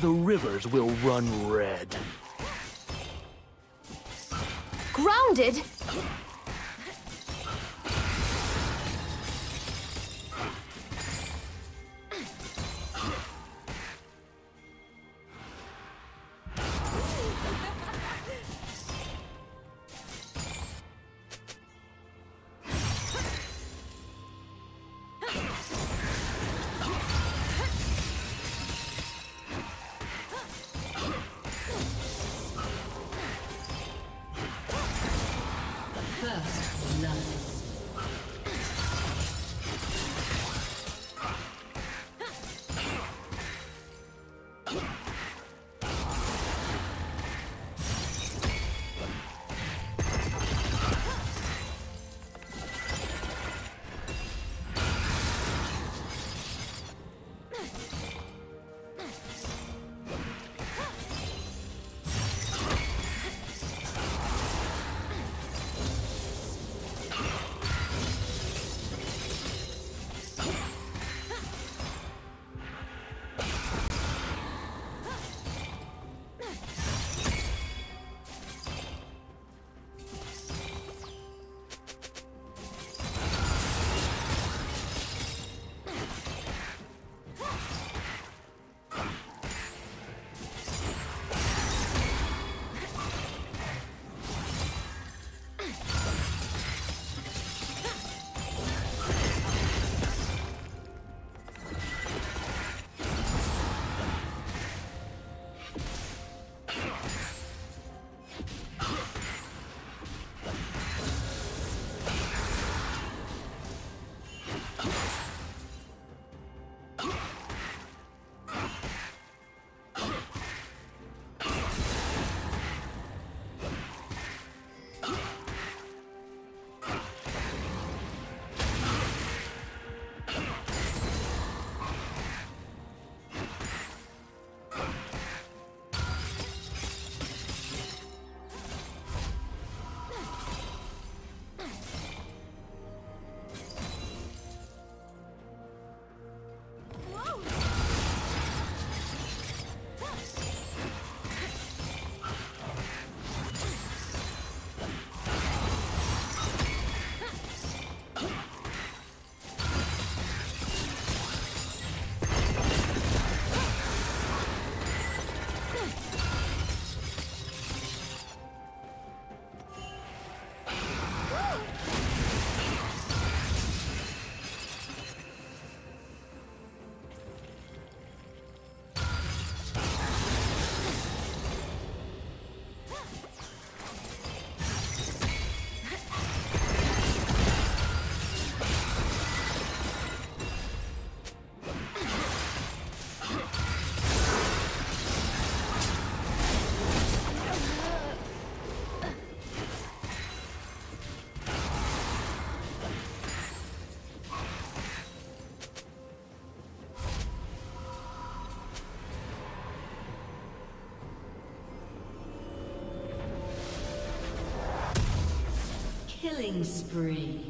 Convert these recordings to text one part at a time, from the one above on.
the rivers will run red. Grounded? Killing spree.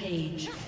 Rampage.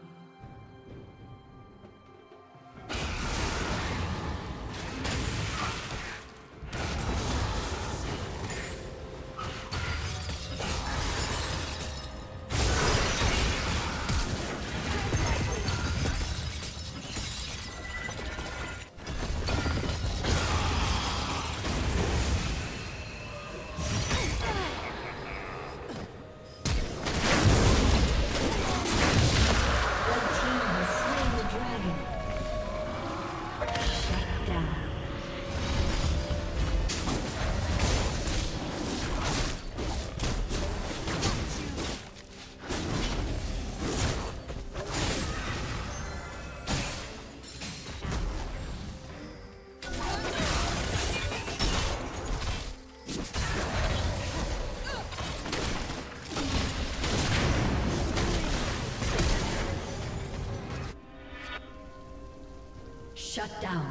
Shut down.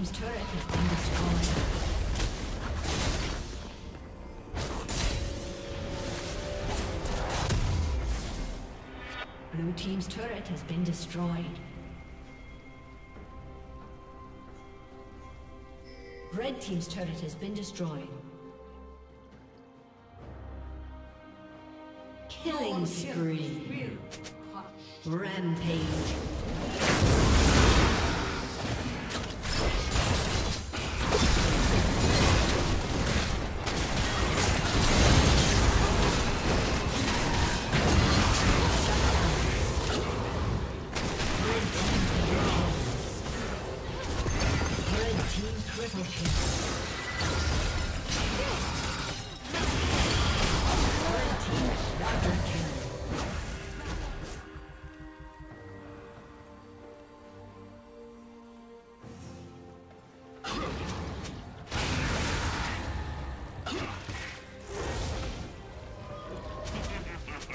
Team's turret has been destroyed. Blue team's turret has been destroyed. Red team's turret has been destroyed. Killing spree. Rampage.